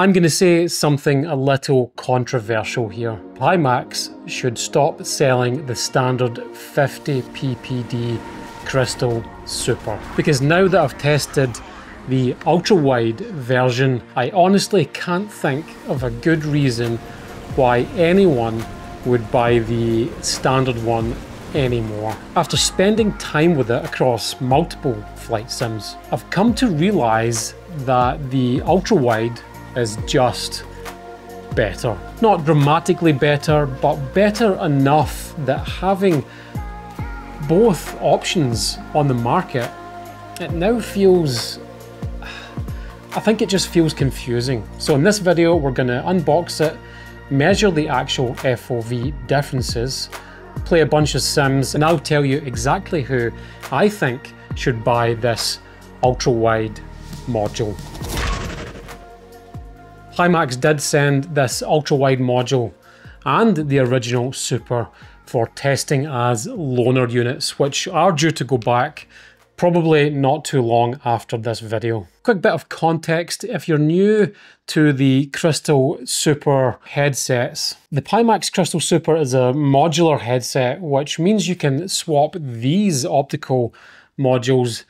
I'm going to say something a little controversial here. Pimax should stop selling the standard 50 ppd Crystal Super because now that I've tested the ultra wide version, I honestly can't think of a good reason why anyone would buy the standard one anymore. After spending time with it across multiple flight sims, I've come to realise that the ultra wide is just better. Not dramatically better, but better enough that having both options on the market, it now feels I think it just feels confusing. So in this video, we're gonna unbox it, measure the actual FOV differences, play a bunch of sims, and I'll tell you exactly who I think should buy this ultra-wide module. Pimax did send this ultra-wide module and the original Super for testing as loaner units, which are due to go back probably not too long after this video. Quick bit of context, if you're new to the Crystal Super headsets, the Pimax Crystal Super is a modular headset, which means you can swap these optical modules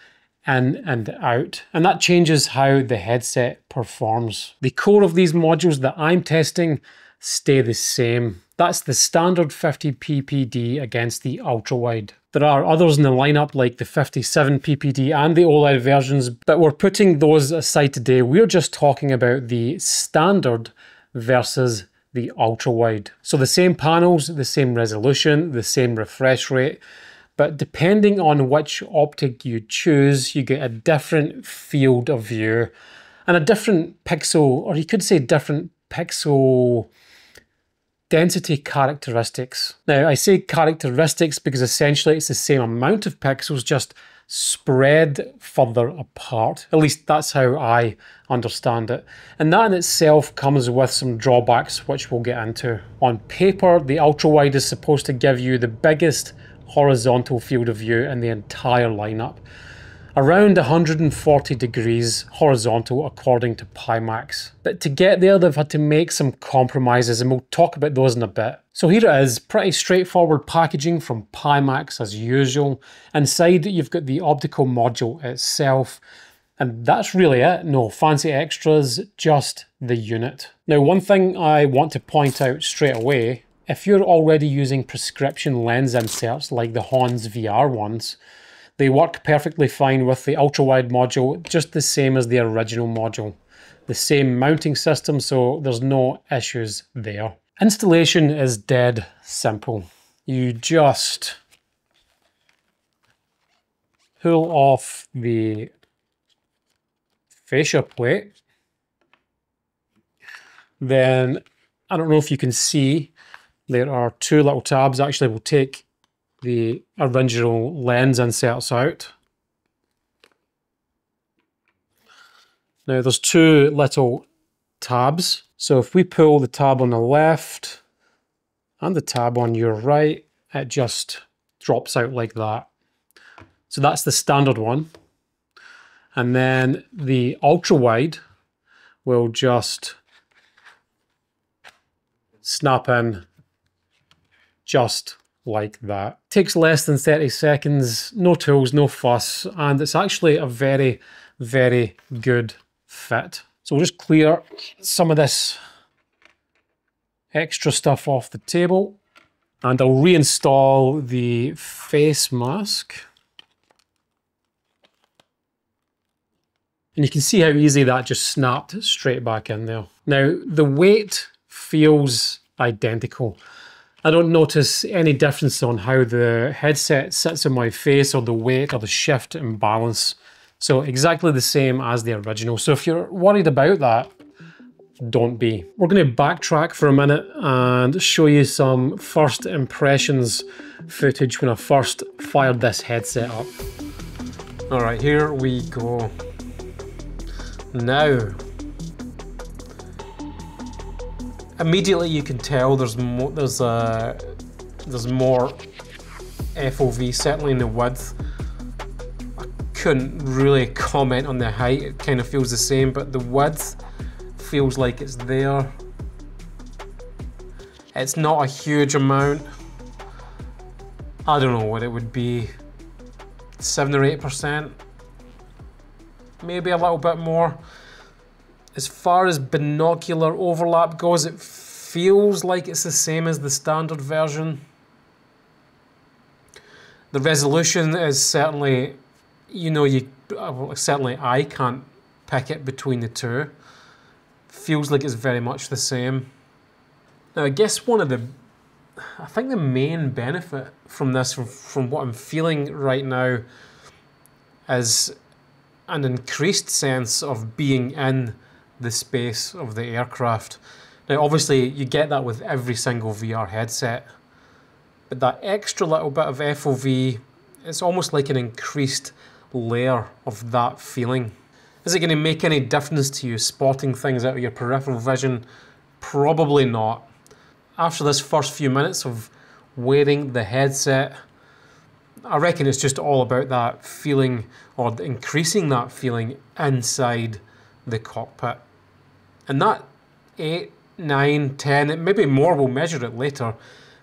in and out, and that changes how the headset performs. The core of these modules that I'm testing stay the same. That's the standard 50 ppd against the ultra wide. There are others in the lineup like the 57 ppd and the OLED versions, but we're putting those aside today. We're just talking about the standard versus the ultra wide. So the same panels, the same resolution, the same refresh rate, but depending on which optic you choose, you get a different field of view and a different pixel, or you could say different pixel density characteristics. Now, I say characteristics because essentially it's the same amount of pixels, just spread further apart. At least that's how I understand it. And that in itself comes with some drawbacks, which we'll get into. On paper, the ultra wide is supposed to give you the biggest horizontal field of view in the entire lineup around 140 degrees horizontal according to Pimax. But to get there they've had to make some compromises and we'll talk about those in a bit. So here it is, pretty straightforward packaging from Pimax as usual. Inside you've got the optical module itself and that's really it, no fancy extras, just the unit. Now one thing I want to point out straight away, if you're already using prescription lens inserts like the HonsVR ones, they work perfectly fine with the ultra-wide module, just the same as the original module. The same mounting system, so there's no issues there. Installation is dead simple. You just pull off the fascia plate. Then, I don't know if you can see, there are two little tabs. Actually, we'll take the original lens inserts out. Now there's two little tabs. So if we pull the tab on the left and the tab on your right, it just drops out like that. So that's the standard one. And then the ultra wide will just snap in just like that. Takes less than 30 seconds, no tools, no fuss, and it's actually a very, very good fit. So we'll just clear some of this extra stuff off the table and I'll reinstall the face mask. And you can see how easy that just snapped straight back in there. Now, the weight feels identical. I don't notice any difference on how the headset sits on my face or the weight or the shift and balance. So exactly the same as the original. So if you're worried about that, don't be. We're going to backtrack for a minute and show you some first impressions footage when I first fired this headset up. Alright, here we go. Now, immediately you can tell there's more there's a there's more FOV certainly in the width I couldn't really comment on the height it kind of feels the same but the width feels like it's there. It's not a huge amount. I don't know what it would be, seven or eight percent, maybe a little bit more. As far as binocular overlap goes, it feels like it's the same as the standard version. The resolution is certainly, you know, you uh, well, certainly I can't pick it between the two. Feels like it's very much the same. Now, I guess one of the, I think the main benefit from this, from, from what I'm feeling right now, is an increased sense of being in the space of the aircraft. Now, obviously, you get that with every single VR headset, but that extra little bit of FOV, it's almost like an increased layer of that feeling. Is it going to make any difference to you spotting things out of your peripheral vision? Probably not. After this first few minutes of wearing the headset, I reckon it's just all about that feeling or increasing that feeling inside the cockpit. And that 8, 9, 10, maybe more, we'll measure it later,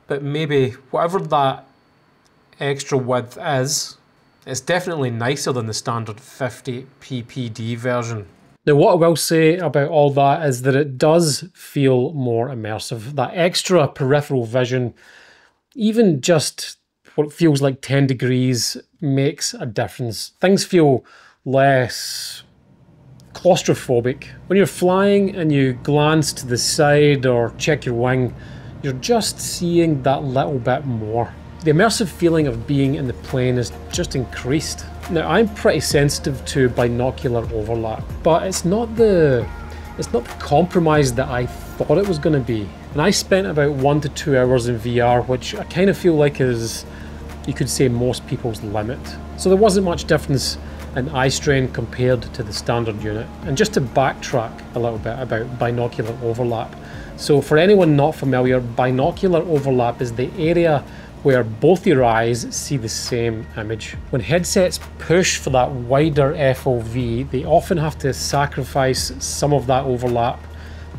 but maybe whatever that extra width is, it's definitely nicer than the standard 50 ppd version. Now, what I will say about all that is that it does feel more immersive. That extra peripheral vision, even just what feels like 10 degrees, makes a difference. Things feel less claustrophobic. When you're flying and you glance to the side or check your wing, you're just seeing that little bit more. The immersive feeling of being in the plane is just increased. Now I'm pretty sensitive to binocular overlap, but it's not the it's not the compromise that I thought it was going to be. And I spent about one to two hours in VR, which I kind of feel like is, you could say, most people's limit. So there wasn't much difference an eye strain compared to the standard unit. And just to backtrack a little bit about binocular overlap. So for anyone not familiar, binocular overlap is the area where both your eyes see the same image. When headsets push for that wider FOV, they often have to sacrifice some of that overlap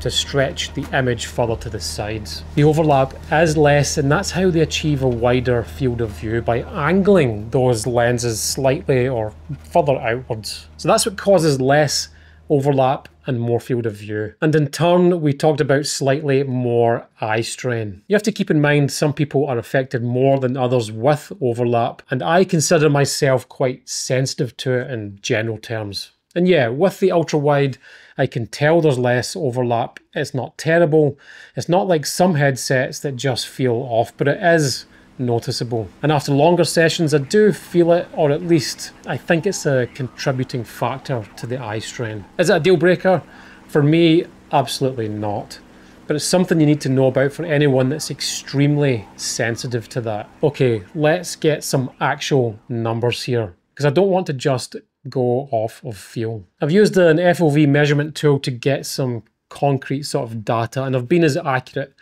to stretch the image further to the sides. The overlap is less and that's how they achieve a wider field of view by angling those lenses slightly or further outwards. So that's what causes less overlap and more field of view. And in turn, we talked about slightly more eye strain. You have to keep in mind some people are affected more than others with overlap, and I consider myself quite sensitive to it in general terms. And yeah, with the ultra wide, I can tell there's less overlap. It's not terrible. It's not like some headsets that just feel off, but it is noticeable. And after longer sessions, I do feel it, or at least I think it's a contributing factor to the eye strain. Is it a deal breaker? For me, absolutely not. But it's something you need to know about for anyone that's extremely sensitive to that. Okay, let's get some actual numbers here because I don't want to just go off of fuel. I've used an FOV measurement tool to get some concrete sort of data and I've been as accurate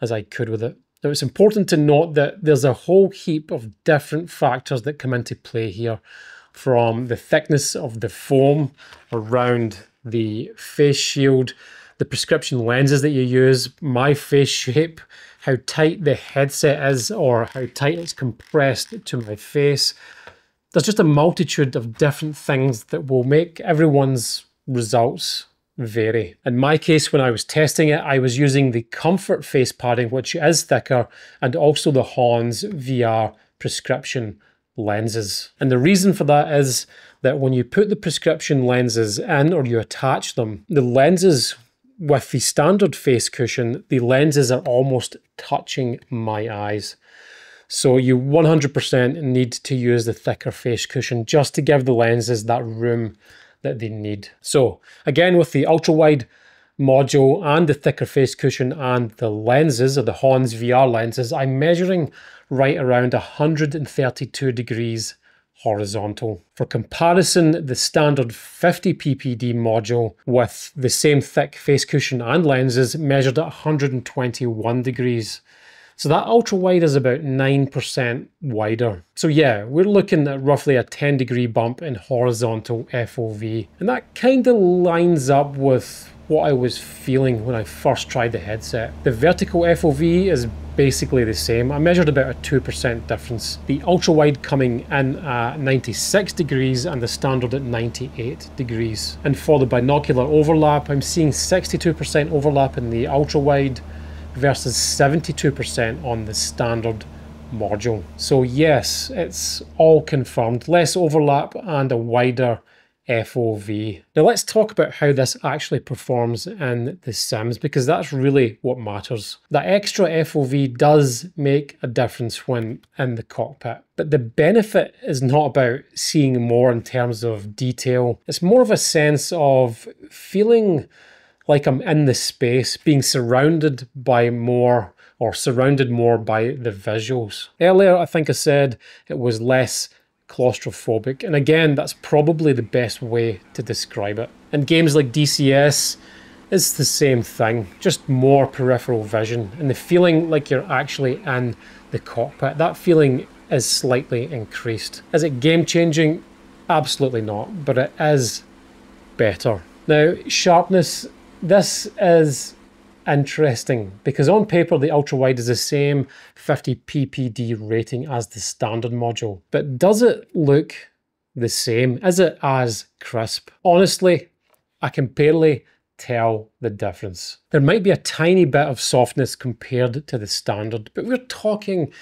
as I could with it. Now it's important to note that there's a whole heap of different factors that come into play here from the thickness of the foam around the face shield, the prescription lenses that you use, my face shape, how tight the headset is or how tight it's compressed to my face, there's just a multitude of different things that will make everyone's results vary. In my case, when I was testing it, I was using the Comfort face padding, which is thicker, and also the HonsVR prescription lenses. And the reason for that is that when you put the prescription lenses in or you attach them, the lenses with the standard face cushion, the lenses are almost touching my eyes. So you 100% need to use the thicker face cushion just to give the lenses that room that they need. So again, with the ultra wide module and the thicker face cushion and the lenses or the HonsVR lenses, I'm measuring right around 132 degrees horizontal. For comparison, the standard 50 ppd module with the same thick face cushion and lenses measured at 121 degrees. So that ultra wide is about 9% wider. So yeah, we're looking at roughly a 10 degree bump in horizontal FOV. And that kind of lines up with what I was feeling when I first tried the headset. The vertical FOV is basically the same. I measured about a 2% difference. The ultra wide coming in at 96 degrees and the standard at 98 degrees. And for the binocular overlap, I'm seeing 62% overlap in the ultra wide versus 72% on the standard module. So yes, it's all confirmed. Less overlap and a wider FOV. Now let's talk about how this actually performs in the Sims because that's really what matters. That extra FOV does make a difference when in the cockpit, but the benefit is not about seeing more in terms of detail. It's more of a sense of feeling like I'm in the space, being surrounded by more or surrounded more by the visuals. Earlier, I think I said it was less claustrophobic. And again, that's probably the best way to describe it. In games like DCS, it's the same thing, just more peripheral vision and the feeling like you're actually in the cockpit. That feeling is slightly increased. Is it game changing? Absolutely not, but it is better. Now, sharpness, this is interesting because on paper the ultra wide is the same 50 ppd rating as the standard module but does it look the same? Is it as crisp? Honestly i can barely tell the difference. There might be a tiny bit of softness compared to the standard but we're talking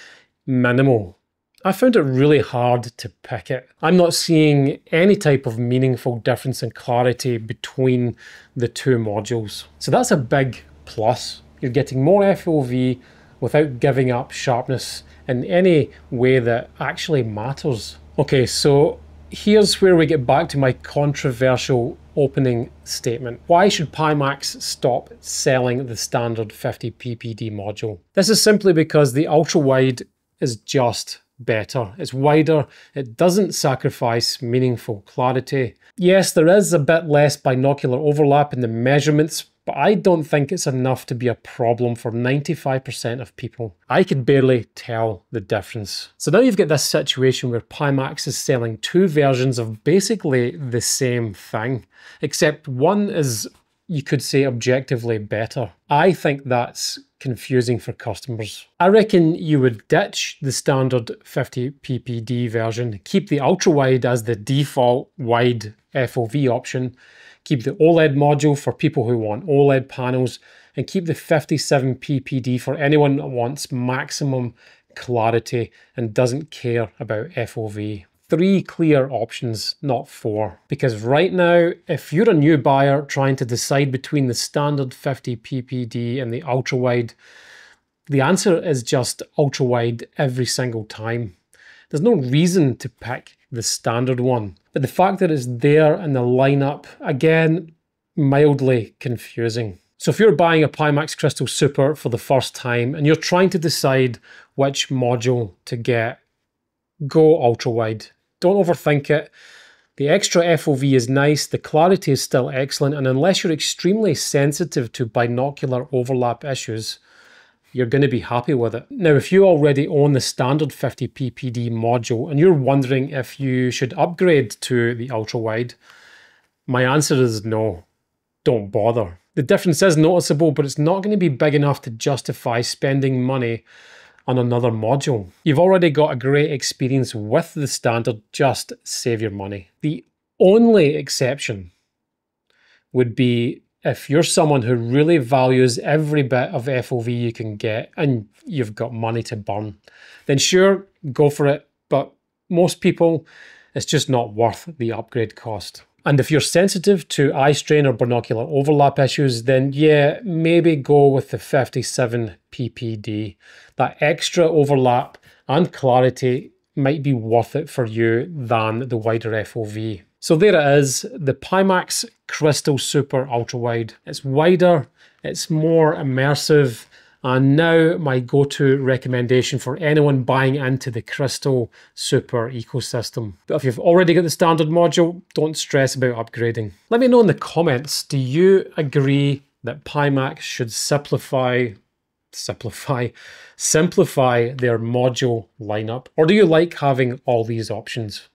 minimal I found it really hard to pick it. I'm not seeing any type of meaningful difference in clarity between the two modules. So that's a big plus. You're getting more FOV without giving up sharpness in any way that actually matters. Okay, so here's where we get back to my controversial opening statement. Why should Pimax stop selling the standard 50 ppd module? This is simply because the ultra wide is just better. It's wider, it doesn't sacrifice meaningful clarity. Yes, there is a bit less binocular overlap in the measurements but I don't think it's enough to be a problem for 95% of people. I could barely tell the difference. So now you've got this situation where Pimax is selling two versions of basically the same thing, except one is, you could say, objectively better. I think that's confusing for customers. I reckon you would ditch the standard 50 ppd version, keep the ultra wide as the default wide FOV option, keep the OLED module for people who want OLED panels, and keep the 57 ppd for anyone that wants maximum clarity and doesn't care about FOV. Three clear options, not four. Because right now, if you're a new buyer trying to decide between the standard 50 ppd and the ultra wide, the answer is just ultra wide every single time. There's no reason to pick the standard one. But the fact that it's there in the lineup, again, mildly confusing. So if you're buying a Pimax Crystal Super for the first time and you're trying to decide which module to get, go ultra wide. Don't overthink it. The extra FOV is nice, the clarity is still excellent, and unless you're extremely sensitive to binocular overlap issues, you're going to be happy with it. Now, if you already own the standard 50 ppd module and you're wondering if you should upgrade to the ultra wide, my answer is no. Don't bother. The difference is noticeable, but it's not going to be big enough to justify spending money on another module. You've already got a great experience with the standard, just save your money. The only exception would be if you're someone who really values every bit of FOV you can get and you've got money to burn, then sure, go for it. But most people, it's just not worth the upgrade cost. And if you're sensitive to eye strain or binocular overlap issues, then yeah, maybe go with the 57 ppd. That extra overlap and clarity might be worth it for you than the wider FOV. So there it is, the Pimax Crystal Super Ultra Wide. It's wider, it's more immersive, and now my go-to recommendation for anyone buying into the Crystal Super ecosystem. But if you've already got the standard module, don't stress about upgrading. Let me know in the comments, do you agree that Pimax should simplify simplify, simplify their module lineup? Or do you like having all these options?